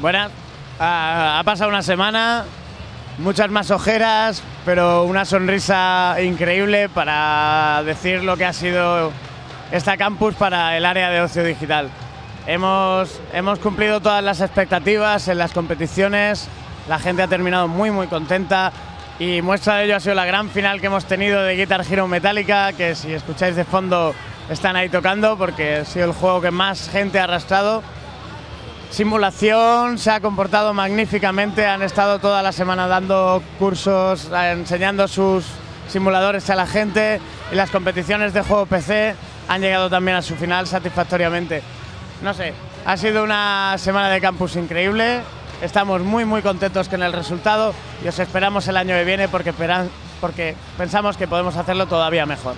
Buenas. Ha, pasado una semana, muchas más ojeras, pero una sonrisa increíble para decir lo que ha sido esta campus para el área de ocio digital. Hemos, hemos cumplido todas las expectativas en las competiciones, la gente ha terminado muy muy contenta y muestra de ello ha sido la gran final que hemos tenido de Guitar Hero Metallica, que si escucháis de fondo están ahí tocando porque ha sido el juego que más gente ha arrastrado. Simulación se ha comportado magníficamente, han estado toda la semana dando cursos, eh, enseñando sus simuladores a la gente y las competiciones de juego PC han llegado también a su final satisfactoriamente. No sé, ha sido una semana de campus increíble, estamos muy muy contentos con el resultado y os esperamos el año que viene porque, porque pensamos que podemos hacerlo todavía mejor.